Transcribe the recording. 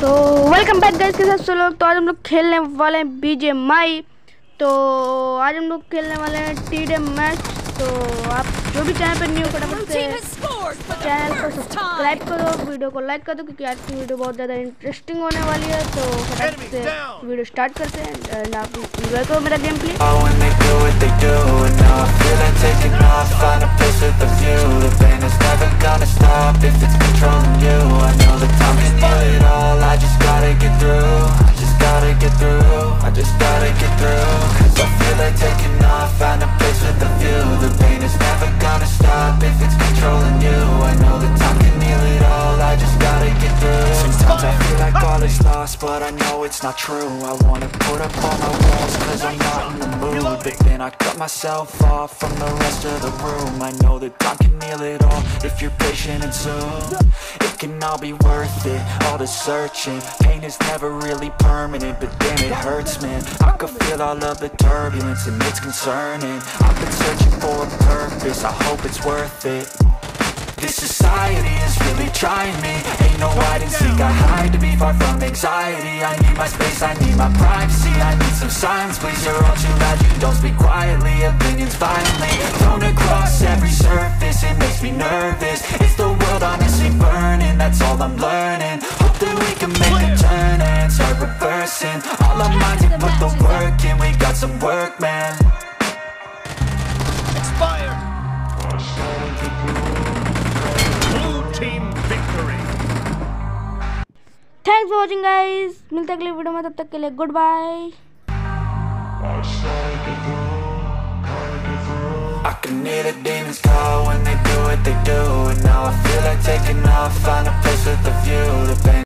तो welcome back guys के साथ। सब लोग तो आज हम लोग खेलने वाले हैं बीजे माई तो आज हम लोग खेलने वाले हैं टी डे मैच तो आप जो भी चैनल पर न्यू फटाफट से चैनल को सब्सक्राइब करो वीडियो को लाइक कर दो क्योंकि आज की वीडियो बहुत ज़्यादा इंटरेस्टिंग होने वाली है। तो फटाफट से वीडियो स्टार्ट करते हैं एंड आप करो मेरा game play I just gotta get through Cause I feel like taking off. Find a place with a view. The pain is never gonna stop If it's controlling you. I know that time can heal it all. I just gotta get through. Sometimes I feel like all is lost But I know it's not true. I wanna put up all But then I cut myself off from the rest of the room. I know that time can heal it all If you're patient and soon. It can all be worth it All the searching. Pain is never really permanent But damn it hurts man. I can feel all of the turbulence And it's concerning. I've been searching for a purpose I hope it's worth it. This society is really trying me. Ain't no hide and seek, I hide to be far from anxiety. I need my space, I need my privacy I need some silence, please, you're all too loud You don't speak quietly, opinions violently Thrown across every surface, it makes me nervous It's the world honestly burning, that's all I'm learning Hope that we can make a turn and start reversing All our minds and put the work in, we got some work, man Expired. Blue team victory. Thanks for watching guys मिलते हैं अगले video में तब तक के लिए good bye I can hear the demons call when they do what they do And now I feel like taking off Find a